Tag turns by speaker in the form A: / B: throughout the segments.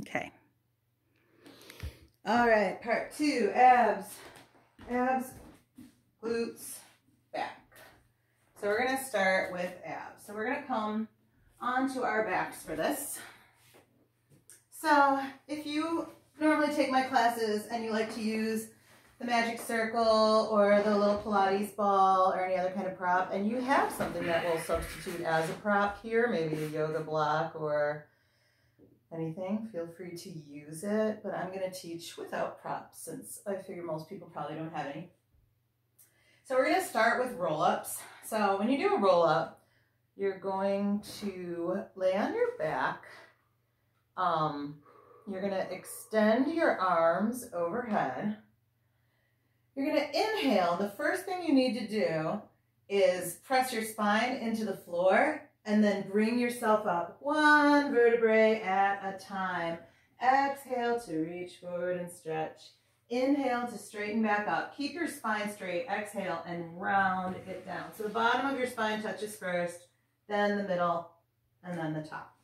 A: Okay. All right, part two, abs. Abs, glutes, back. So we're gonna start with abs. So we're gonna come onto our backs for this. So if you normally take my classes and you like to use the magic circle or the little Pilates ball or any other kind of prop, and you have something that will substitute as a prop here, maybe a yoga block or anything, feel free to use it, but I'm going to teach without props since I figure most people probably don't have any. So we're going to start with roll-ups. So when you do a roll-up, you're going to lay on your back. Um, you're going to extend your arms overhead. You're going to inhale. The first thing you need to do is press your spine into the floor and then bring yourself up one vertebrae at a time. Exhale to reach forward and stretch. Inhale to straighten back up. Keep your spine straight. Exhale and round it down. So the bottom of your spine touches first, then the middle, and then the top.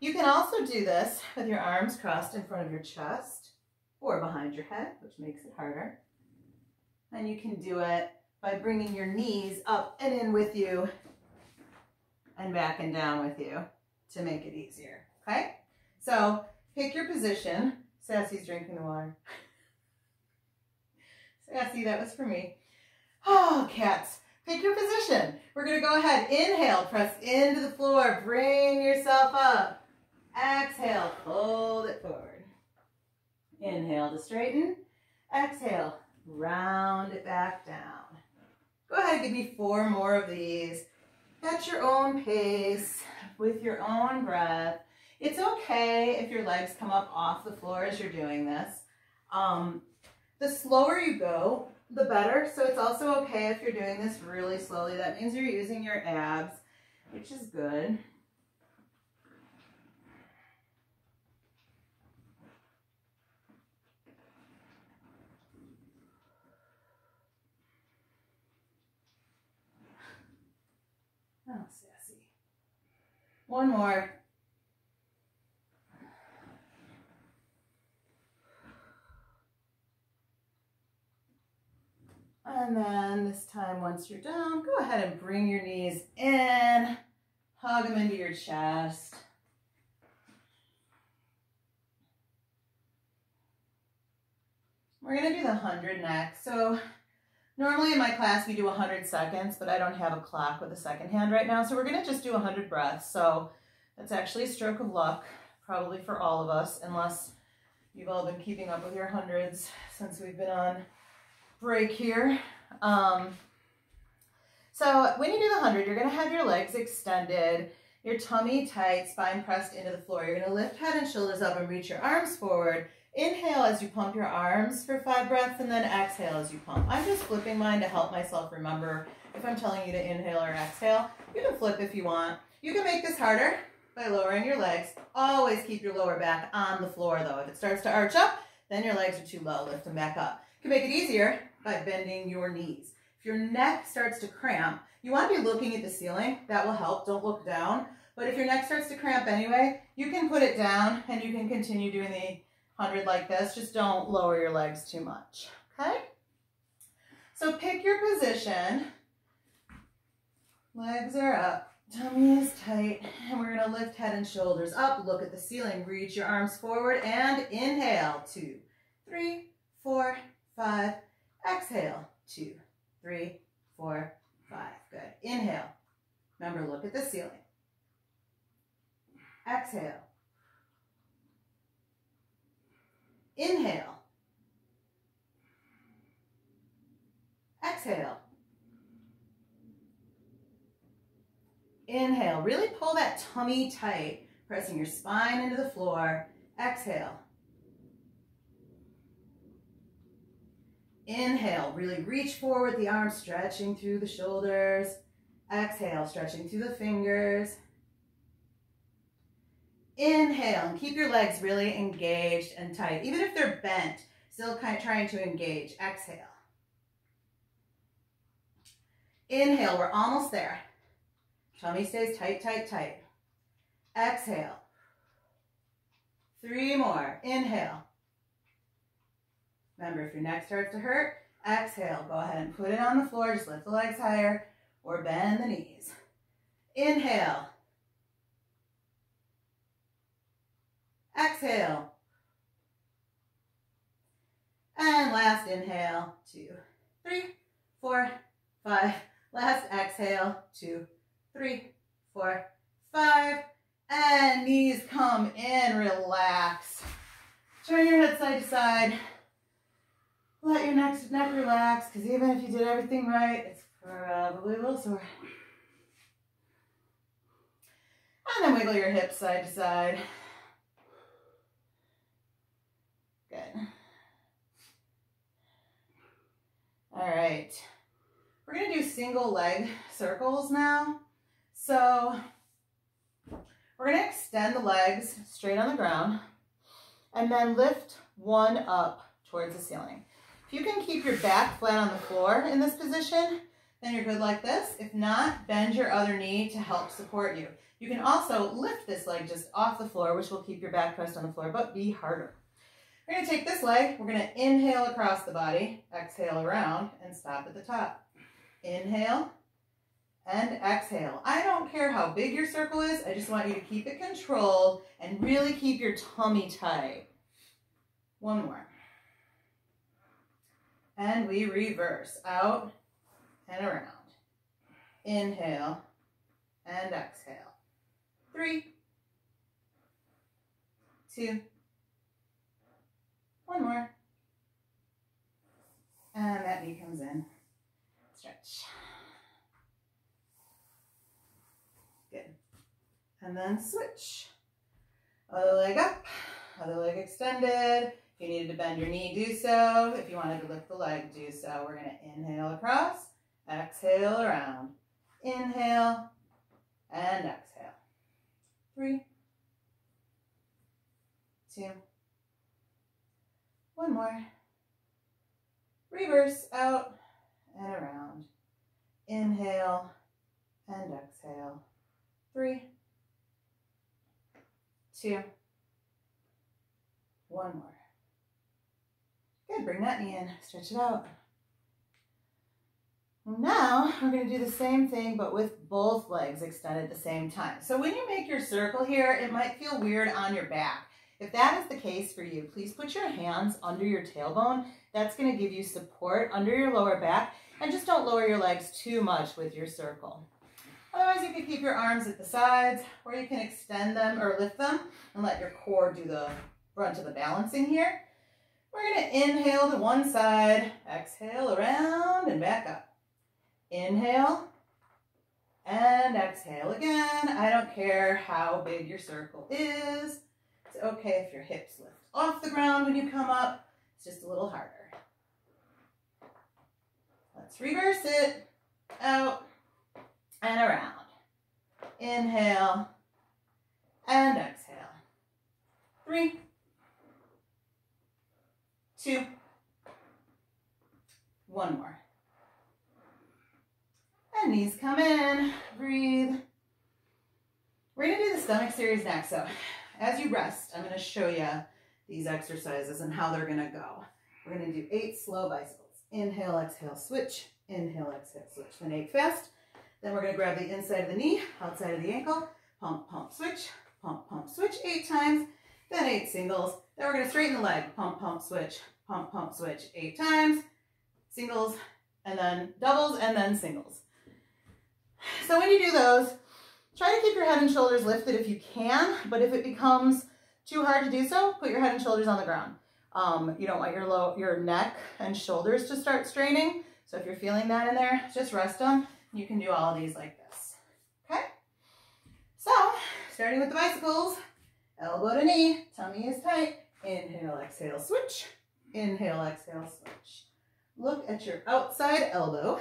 A: You can also do this with your arms crossed in front of your chest or behind your head, which makes it harder. And you can do it by bringing your knees up and in with you and back and down with you to make it easier, okay? So pick your position. Sassy's drinking the water. Sassy, that was for me. Oh, cats, pick your position. We're gonna go ahead, inhale, press into the floor, bring yourself up. Exhale, fold it forward. Inhale to straighten. Exhale, round it back down. Go ahead, give me four more of these at your own pace, with your own breath. It's okay if your legs come up off the floor as you're doing this. Um, the slower you go, the better. So it's also okay if you're doing this really slowly. That means you're using your abs, which is good. Oh, sassy. One more. And then this time, once you're down, go ahead and bring your knees in. Hug them into your chest. We're to do the 100 next. So Normally in my class we do 100 seconds, but I don't have a clock with a second hand right now, so we're going to just do 100 breaths. So that's actually a stroke of luck, probably for all of us, unless you've all been keeping up with your hundreds since we've been on break here. Um, so when you do the 100, you're going to have your legs extended, your tummy tight, spine pressed into the floor. You're going to lift head and shoulders up and reach your arms forward Inhale as you pump your arms for five breaths and then exhale as you pump. I'm just flipping mine to help myself remember if I'm telling you to inhale or exhale. You can flip if you want. You can make this harder by lowering your legs. Always keep your lower back on the floor though. If it starts to arch up, then your legs are too low. Lift them back up. You can make it easier by bending your knees. If your neck starts to cramp, you want to be looking at the ceiling. That will help. Don't look down. But if your neck starts to cramp anyway, you can put it down and you can continue doing the 100 like this. Just don't lower your legs too much, okay? So pick your position. Legs are up, tummy is tight, and we're gonna lift head and shoulders up, look at the ceiling, reach your arms forward, and inhale, two, three, four, five, exhale, two, three, four, five, good. Inhale, remember, look at the ceiling. Exhale, Inhale. Exhale. Inhale. Really pull that tummy tight, pressing your spine into the floor. Exhale. Inhale, really reach forward, the arms stretching through the shoulders. Exhale, stretching through the fingers. Inhale and keep your legs really engaged and tight. Even if they're bent, still kind of trying to engage. Exhale. Inhale, we're almost there. Tummy stays tight, tight, tight. Exhale. Three more. Inhale. Remember, if your neck starts to hurt, exhale. Go ahead and put it on the floor. Just lift the legs higher or bend the knees. Inhale. Exhale. And last inhale, two, three, four, five. Last exhale, two, three, four, five. And knees come in, relax. Turn your head side to side. Let your neck, neck relax, because even if you did everything right, it's probably a little sore. And then wiggle your hips side to side. All right. We're going to do single leg circles now. So we're going to extend the legs straight on the ground and then lift one up towards the ceiling. If you can keep your back flat on the floor in this position, then you're good like this. If not, bend your other knee to help support you. You can also lift this leg just off the floor, which will keep your back pressed on the floor, but be harder. We're going to take this leg, we're going to inhale across the body, exhale around, and stop at the top. Inhale and exhale. I don't care how big your circle is, I just want you to keep it controlled and really keep your tummy tight. One more. And we reverse out and around. Inhale and exhale. Three, two, one more. And that knee comes in. Stretch. Good. And then switch. Other leg up, other leg extended. If you needed to bend your knee, do so. If you wanted to lift the leg, do so. We're going to inhale across, exhale around. Inhale and exhale. Three, two, one more. Reverse out and around. Inhale and exhale. Three, two, one more. Good, bring that knee in, stretch it out. Now we're to do the same thing but with both legs extended at the same time. So when you make your circle here, it might feel weird on your back. If that is the case for you, please put your hands under your tailbone. That's going to give you support under your lower back and just don't lower your legs too much with your circle. Otherwise, you can keep your arms at the sides or you can extend them or lift them and let your core do the brunt of the balancing here. We're going to inhale to one side, exhale around and back up. Inhale and exhale again. I don't care how big your circle is. It's okay if your hips lift off the ground when you come up. It's just a little harder. Let's reverse it. Out and around. Inhale and exhale. Three, two, one more. And knees come in, breathe. We're gonna do the stomach series next. So as you rest, I'm gonna show you these exercises and how they're gonna go. We're gonna do eight slow bicycles. Inhale, exhale, switch. Inhale, exhale, switch. Then eight fast. Then we're gonna grab the inside of the knee, outside of the ankle, pump, pump, switch, pump, pump, switch eight times. Then eight singles. Then we're gonna straighten the leg, pump, pump, switch, pump, pump, switch eight times. Singles, and then doubles, and then singles. So when you do those, Try to keep your head and shoulders lifted if you can, but if it becomes too hard to do so, put your head and shoulders on the ground. Um, you don't want your low, your neck and shoulders to start straining. So if you're feeling that in there, just rest them. You can do all these like this. Okay? So, starting with the bicycles, elbow to knee, tummy is tight. Inhale, exhale, switch. Inhale, exhale, switch. Look at your outside elbow.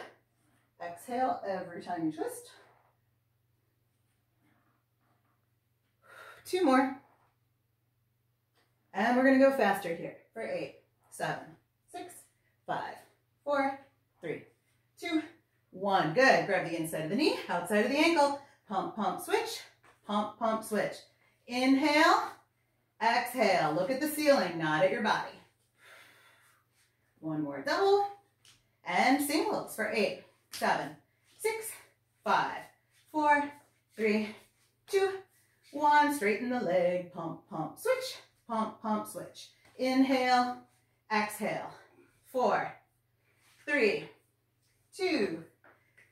A: Exhale every time you twist. Two more. And we're going to go faster here for eight, seven, six, five, four, three, two, one. Good. Grab the inside of the knee, outside of the ankle. Pump, pump, switch. Pump, pump, switch. Inhale Exhale, look at the ceiling, not at your body. One more double. And singles for eight, seven, six, five, four, three, two, one. Straighten the leg, pump, pump, switch, pump, pump, switch. Inhale, exhale. Four, three, two,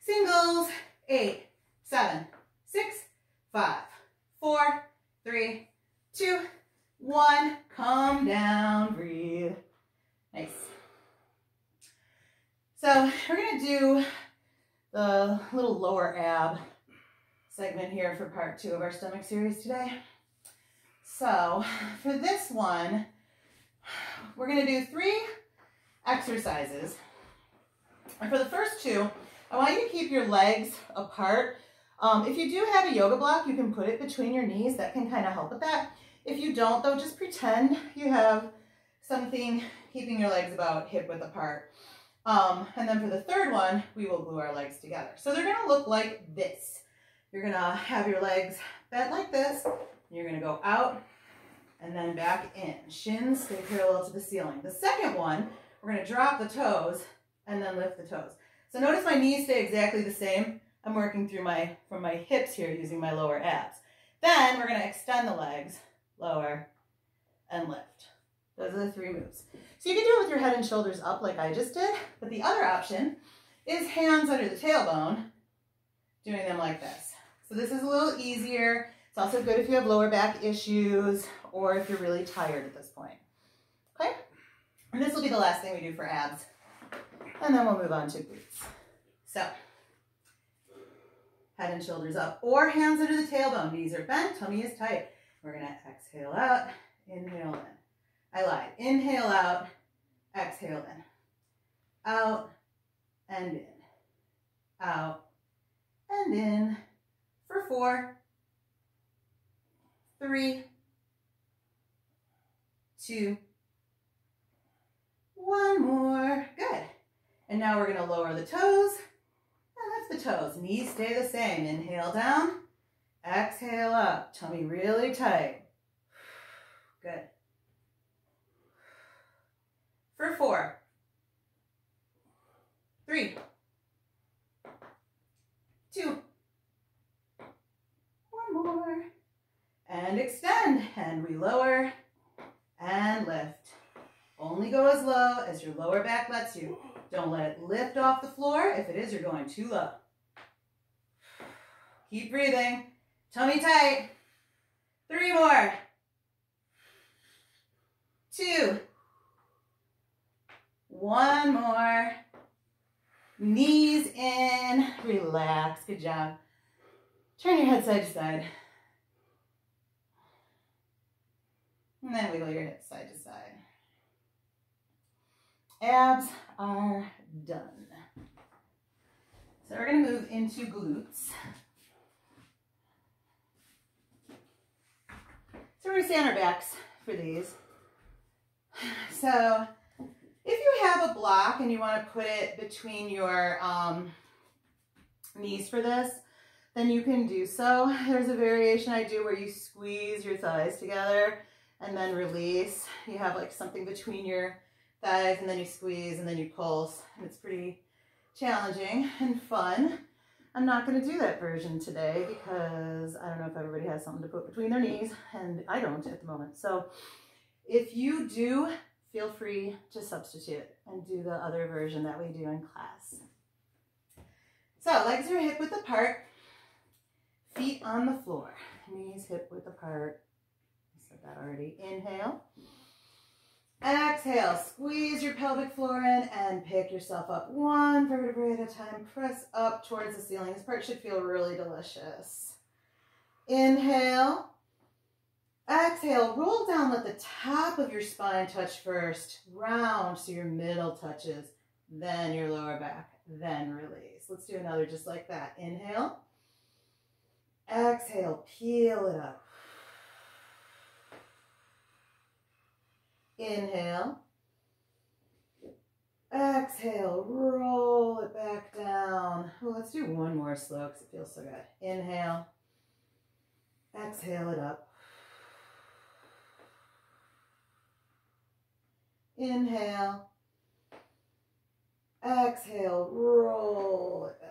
A: singles, eight, seven, six, five, four, three, two, one. Calm down, breathe. Nice. So we're gonna do the little lower ab segment here for part two of our stomach series today. So for this one, we're gonna do three exercises. And for the first two, I want you to keep your legs apart. Um, if you do have a yoga block, you can put it between your knees. That can kind of help with that. If you don't, though, just pretend you have something keeping your legs about hip width apart. Um, and then for the third one, we will glue our legs together. So they're gonna look like this. You're gonna have your legs bent like this. You're gonna go out and then back in. Shins stay parallel to the ceiling. The second one, we're gonna drop the toes and then lift the toes. So notice my knees stay exactly the same. I'm working through my, from my hips here using my lower abs. Then we're gonna extend the legs, lower, and lift. Those are the three moves. So you can do it with your head and shoulders up like I just did, but the other option is hands under the tailbone, doing them like this. So this is a little easier. It's also good if you have lower back issues or if you're really tired at this point. Okay? And this will be the last thing we do for abs. And then we'll move on to glutes. So, head and shoulders up or hands under the tailbone. Knees are bent, tummy is tight. We're to exhale out, inhale in. I lied. Inhale out, exhale in. Out and in. Out and in for four, three, two, one more. Good. And now we're going to lower the toes and lift the toes. Knees stay the same. Inhale down, exhale up. Tummy really tight. Good. For four, three, two, one more. And extend. And we lower and lift. Only go as low as your lower back lets you. Don't let it lift off the floor. If it is, you're going too low. Keep breathing. Tummy tight. Three more. Two. One more. Knees in. Relax. Good job. Turn your head side to side. And then wiggle your hips side to side. Abs are done. So we're to move into glutes. So we're to stay on our backs for these. So if you have a block and you want to put it between your um, knees for this, then you can do so. There's a variation I do where you squeeze your thighs together and then release. You have like something between your thighs and then you squeeze and then you pulse. It's pretty challenging and fun. I'm not going to do that version today because I don't know if everybody has something to put between their knees and I don't at the moment. So if you do feel free to substitute and do the other version that we do in class. So legs are hip width apart, feet on the floor, knees hip width apart. I said that already. Inhale. Exhale, squeeze your pelvic floor in and pick yourself up one vertebrae at a time. Press up towards the ceiling. This part should feel really delicious. Inhale. Exhale, roll down, let the top of your spine touch first. Round so your middle touches, then your lower back, then release. Let's do another just like that. Inhale. Exhale, peel it up. Inhale. Exhale, roll it back down. Well, let's do one more slow because it feels so good. Inhale. Exhale it up. Inhale. Exhale, roll it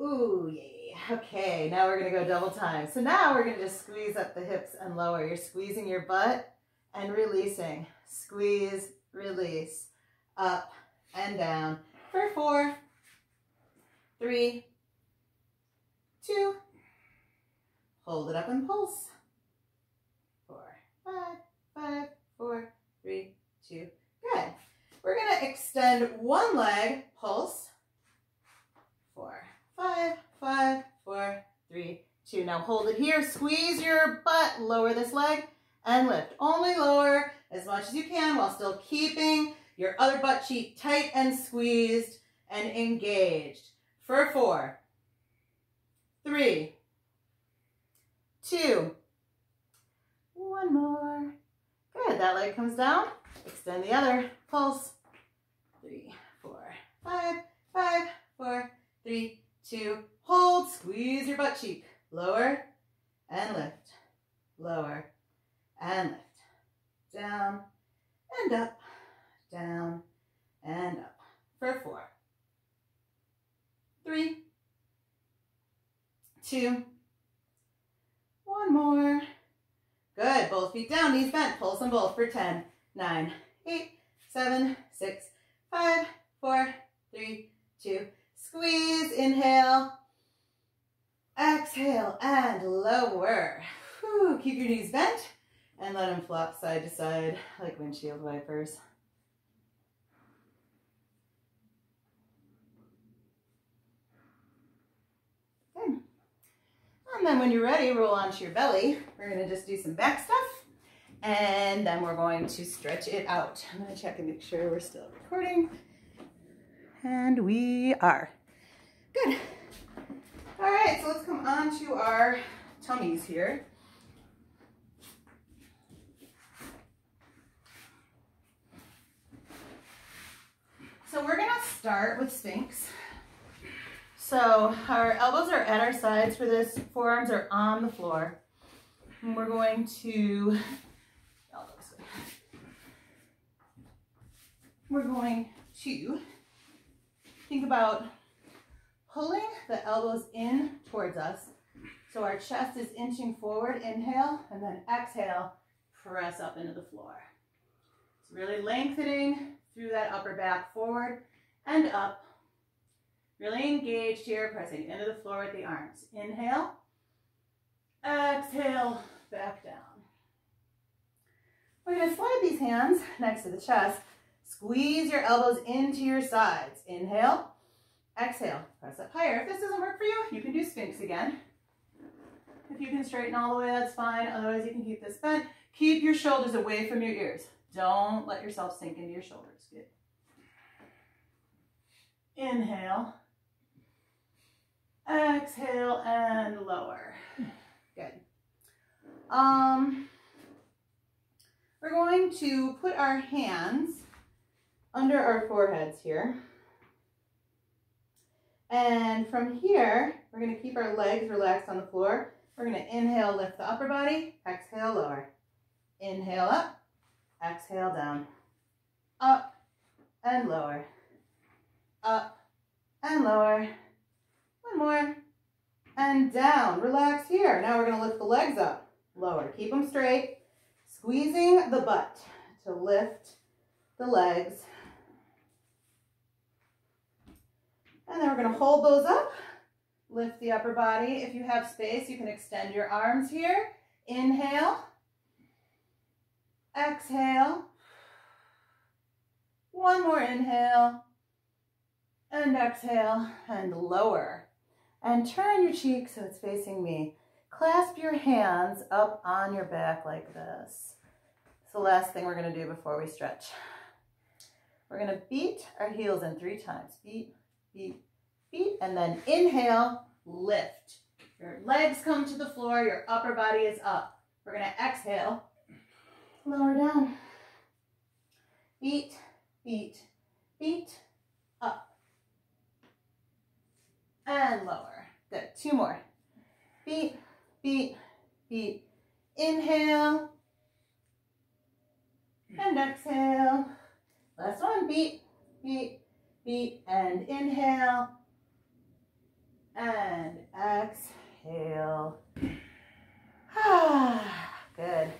A: Ooh, yay. Okay, now we're gonna go double time. So now we're gonna just squeeze up the hips and lower. You're squeezing your butt and releasing. Squeeze, release, up and down for four, three, two, hold it up and pulse. Four, five, five, four, three, two, good. We're gonna extend one leg, pulse, four, five, five, four, three, two. Now hold it here, squeeze your butt, lower this leg, and lift. Only lower as much as you can while still keeping your other butt cheek tight and squeezed and engaged. For four, three, two, one more. Good, that leg comes down. Extend the other, pulse. Three, four, five, five, four, three, two, hold, squeeze your butt cheek. Lower and lift, lower and lift. Down and up, down and up. For four, three, two, one more. Good, both feet down, knees bent, pulse them both for 10, 9, 8, 7, 6, 5, 4, 3, 2. Squeeze, inhale, exhale, and lower. Whew, keep your knees bent and let them flop side to side like windshield wipers. And then when you're ready, roll onto your belly. We're gonna just do some back stuff. And then we're going to stretch it out. I'm gonna check and make sure we're still recording. And we are. Good. All right, so let's come on to our tummies here. So we're gonna start with Sphinx. So our elbows are at our sides for this, forearms are on the floor. And we're going to, we're going to think about pulling the elbows in towards us. So our chest is inching forward, inhale, and then exhale, press up into the floor. It's really lengthening through that upper back forward and up. Really engaged here, pressing into the floor with the arms. Inhale, exhale, back down. We're gonna slide these hands next to the chest. Squeeze your elbows into your sides. Inhale, exhale, press up higher. If this doesn't work for you, you can do Sphinx again. If you can straighten all the way, that's fine. Otherwise, you can keep this bent. Keep your shoulders away from your ears. Don't let yourself sink into your shoulders. Good. Inhale. Exhale and lower. Good. Um, we're going to put our hands under our foreheads here. And from here, we're going to keep our legs relaxed on the floor. We're going to inhale, lift the upper body, exhale, lower. Inhale up, exhale down. Up and lower. Up and lower. One more. And down. Relax here. Now we're going to lift the legs up. Lower. Keep them straight. Squeezing the butt to lift the legs. And then we're going to hold those up. Lift the upper body. If you have space, you can extend your arms here. Inhale. Exhale. One more inhale. And exhale and lower. And turn your cheek so it's facing me. Clasp your hands up on your back like this. It's the last thing we're going to do before we stretch. We're going to beat our heels in three times. Beat, beat, and then inhale, lift. Your legs come to the floor, your upper body is up. We're to exhale, lower down. Beat, beat, beat, up. And lower. Good. Two more. Beat, beat, beat. Inhale. And exhale. Last one, beat, beat, beat, and inhale, and exhale. Good.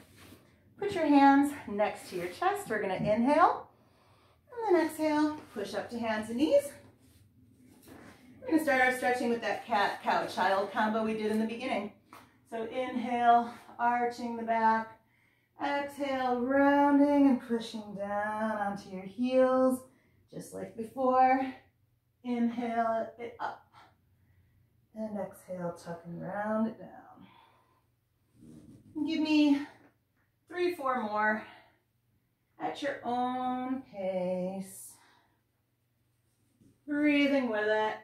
A: Put your hands next to your chest. We're gonna inhale, and then exhale, push up to hands and knees. We're gonna start our stretching with that cat, cow, child combo we did in the beginning. So inhale, arching the back, Exhale, rounding and pushing down onto your heels, just like before. Inhale it up. And exhale, tuck and round it down. Give me three, four more at your own pace. Breathing with it.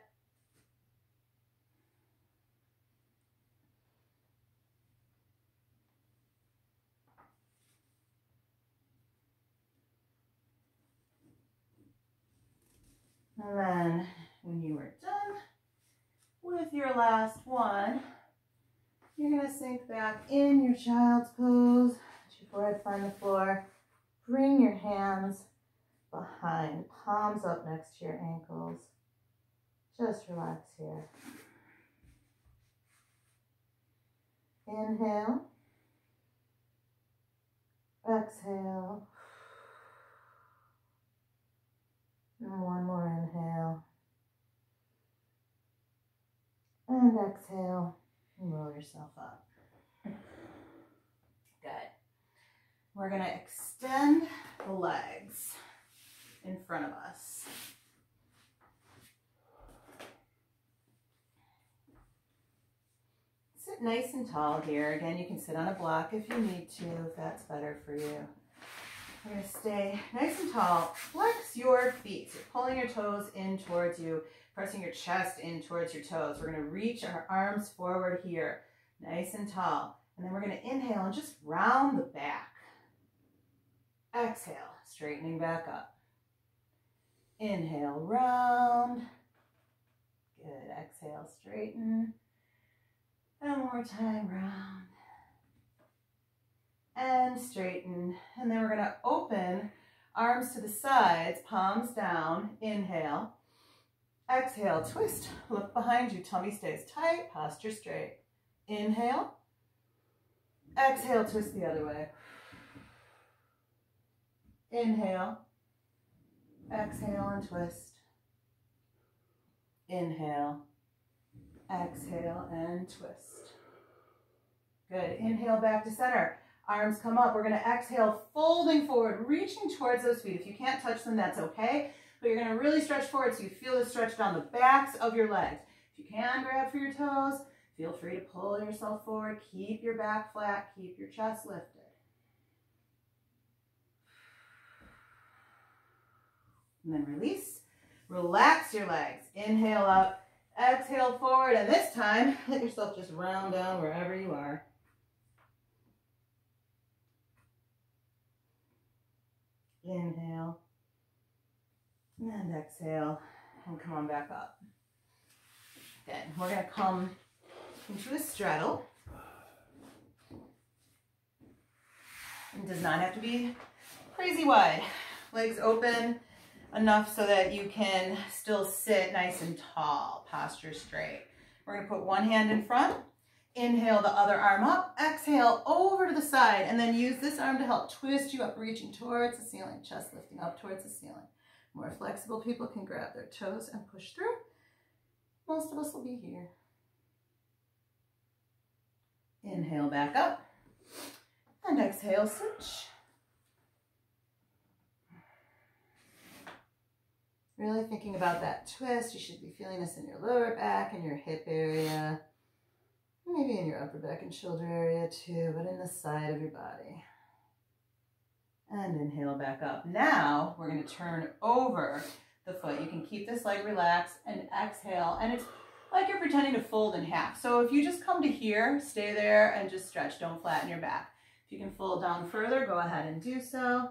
A: And then when you are done with your last one, you're going to sink back in your child's pose. Before I find the floor, bring your hands behind, palms up next to your ankles. Just relax here. Inhale. Exhale. And one more inhale. And exhale. And roll yourself up. Good. We're going to extend the legs in front of us. Sit nice and tall here. Again, you can sit on a block if you need to, if that's better for you. We're to stay nice and tall. Flex your feet. So pulling your toes in towards you, pressing your chest in towards your toes. We're going to reach our arms forward here, nice and tall. And then we're going to inhale and just round the back. Exhale, straightening back up. Inhale, round. Good. Exhale, straighten. And one more time, round and straighten. And then we're going to open arms to the sides, palms down. Inhale. Exhale, twist. Look behind you. Tummy stays tight. Posture straight. Inhale. Exhale, twist the other way. Inhale. Exhale and twist. Inhale. Exhale and twist. Good. Inhale back to center. Arms come up. We're going to exhale, folding forward, reaching towards those feet. If you can't touch them, that's okay. But you're going to really stretch forward so you feel the stretch down the backs of your legs. If you can grab for your toes, feel free to pull yourself forward. Keep your back flat. Keep your chest lifted. And then release. Relax your legs. Inhale up. Exhale forward. And this time, let yourself just round down wherever you are. Inhale. And exhale. And come on back up. Good. We're going to come into a straddle. It does not have to be crazy wide. Legs open enough so that you can still sit nice and tall, posture straight. We're to put one hand in front Inhale the other arm up. Exhale over to the side. And then use this arm to help twist you up, reaching towards the ceiling. Chest lifting up towards the ceiling. More flexible people can grab their toes and push through. Most of us will be here. Inhale back up. And exhale, switch. Really thinking about that twist. You should be feeling this in your lower back and your hip area. Maybe in your upper back and shoulder area too, but in the side of your body. And inhale back up. Now we're going to turn over the foot. You can keep this leg relaxed and exhale. And it's like you're pretending to fold in half. So if you just come to here, stay there and just stretch. Don't flatten your back. If you can fold down further, go ahead and do so.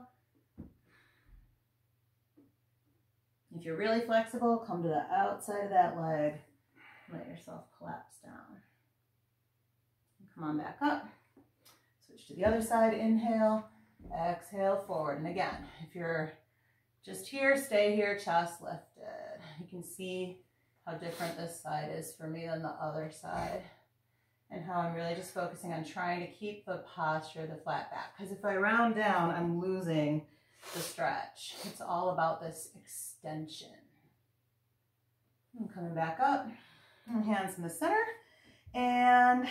A: If you're really flexible, come to the outside of that leg. Let yourself collapse down. Come on back up. Switch to the other side. Inhale, exhale, forward. And again, if you're Just here, stay here, chest lifted. You can see how different this side is for me than the other side and how I'm really just focusing on trying to keep the posture, the flat back. Because if I round down, I'm losing the stretch. It's all about this extension. I'm coming back up, hands in the center, and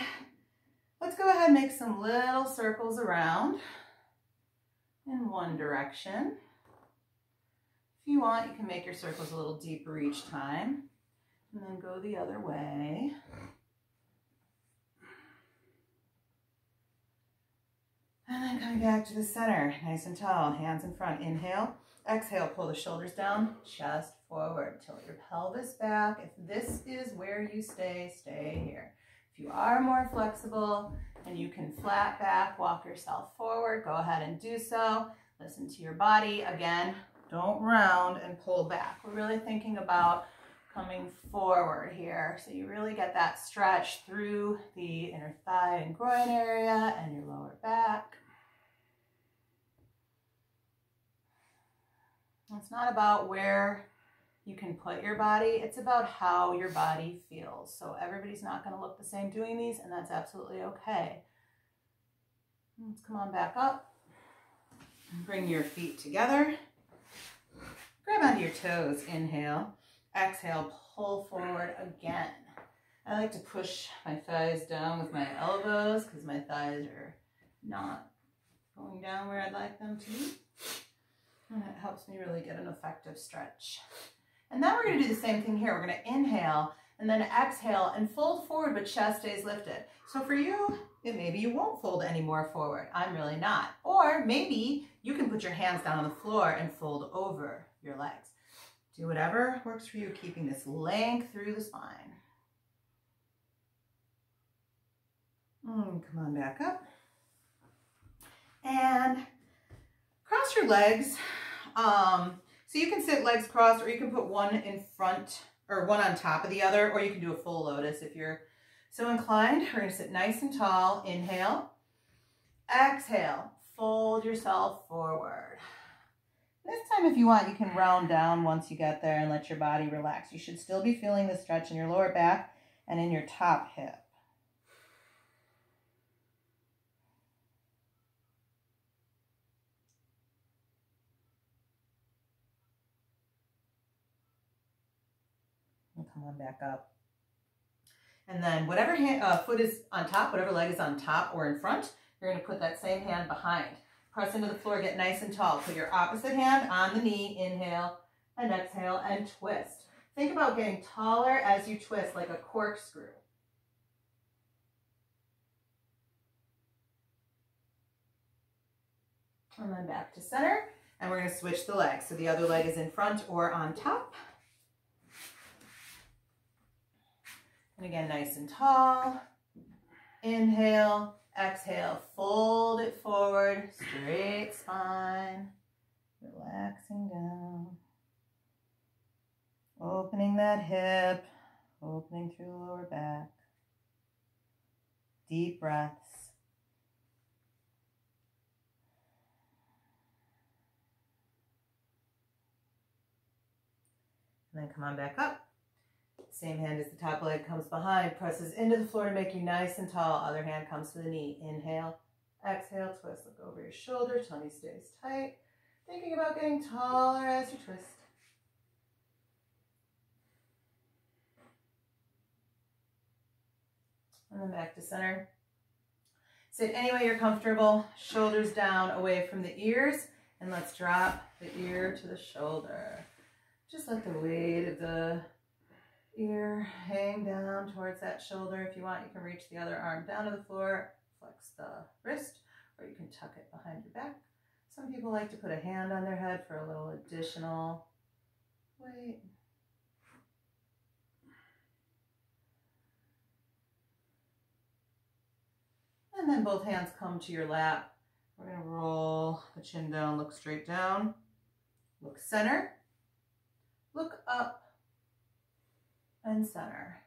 A: let's go ahead and make some little circles around in one direction. If you want, you can make your circles a little deeper each time, and then go the other way. And then coming back to the center, nice and tall, hands in front. Inhale, exhale, pull the shoulders down, chest forward, tilt your pelvis back. If this is where you stay, stay here. If you are more flexible and you can flat back, walk yourself forward, go ahead and do so. Listen to your body. Again, don't round and pull back. We're really thinking about coming forward here. So you really get that stretch through the inner thigh and groin area and your lower back. It's not about where you can put your body, it's about how your body feels. So everybody's not going to look the same doing these, and that's absolutely okay. Let's come on back up. Bring your feet together. Grab onto your toes. Inhale. Exhale, pull forward again. I like to push my thighs down with my elbows because my thighs are not going down where I'd like them to be. And it helps me really get an effective stretch. And then we're going to do the same thing here. We're going to inhale and then exhale and fold forward, but chest stays lifted. So for you, maybe you won't fold any more forward. I'm really not. Or maybe you can put your hands down on the floor and fold over your legs. Do whatever works for you, keeping this length through the spine. Mm, come on back up. And cross your legs. Um, so you can sit legs crossed or you can put one in front or one on top of the other, or you can do a full lotus if you're so inclined. We're gonna sit nice and tall. Inhale, exhale, fold yourself forward. This time, if you want, you can round down once you get there and let your body relax. You should still be feeling the stretch in your lower back and in your top hip. And come on back up. And then whatever hand, uh, foot is on top, whatever leg is on top or in front, you're going to put that same hand behind. Press into the floor, get nice and tall. Put your opposite hand on the knee, inhale and exhale and twist. Think about getting taller as you twist like a corkscrew. And then back to center. And we're going to switch the legs. So the other leg is in front or on top. And again, nice and tall. Inhale Exhale, fold it forward, straight spine, relaxing down. Opening that hip, opening through the lower back. Deep breaths. And then come on back up. Same hand as the top leg comes behind, presses into the floor to make you nice and tall. Other hand comes to the knee. Inhale, exhale, twist, look over your shoulder, tummy stays tight. Thinking about getting taller as you twist. And then back to center. Sit any way you're comfortable, shoulders down away from the ears, and let's drop the ear to the shoulder. Just let the weight of the ear hang down towards that shoulder. If you want, you can reach the other arm down to the floor, flex the wrist, or you can tuck it behind your back. Some people like to put a hand on their head for a little additional weight. And then both hands come to your lap. We're to roll the chin down, look straight down, look center, look up, and center.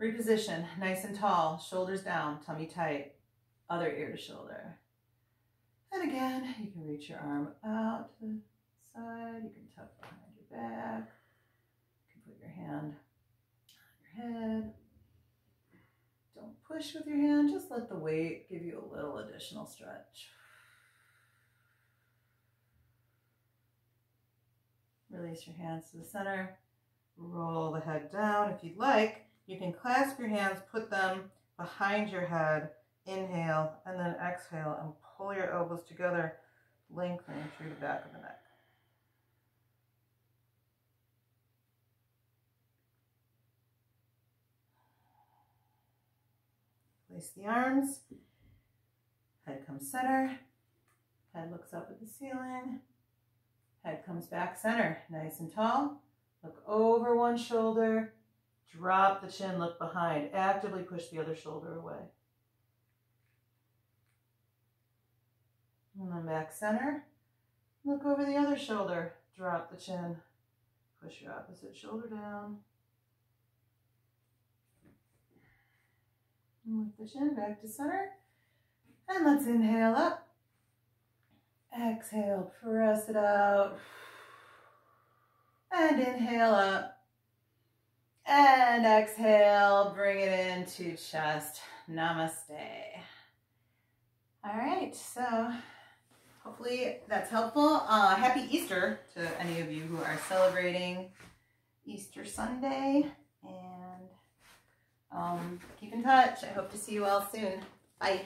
A: Reposition, nice and tall, shoulders down, tummy tight, other ear to shoulder. And again, you can reach your arm out to the side. You can tuck behind your back. You can put your hand on your head. Don't push with your hand, just let the weight give you a little additional stretch. Release your hands to the center. Roll the head down. If you'd like, you can clasp your hands, put them behind your head, inhale, and then exhale and pull your elbows together, lengthening through the back of the neck. Place the arms, head comes center, head looks up at the ceiling, head comes back center, nice and tall. Look over one shoulder, drop the chin, look behind, actively push the other shoulder away. And then back center, look over the other shoulder, drop the chin, push your opposite shoulder down. Lift the chin back to center. And let's inhale up. Exhale, press it out. And inhale up. And exhale, bring it into chest. Namaste. All right, so hopefully that's helpful. Uh, happy Easter to any of you who are celebrating Easter Sunday. And um, keep in touch. I hope to see you all soon. Bye.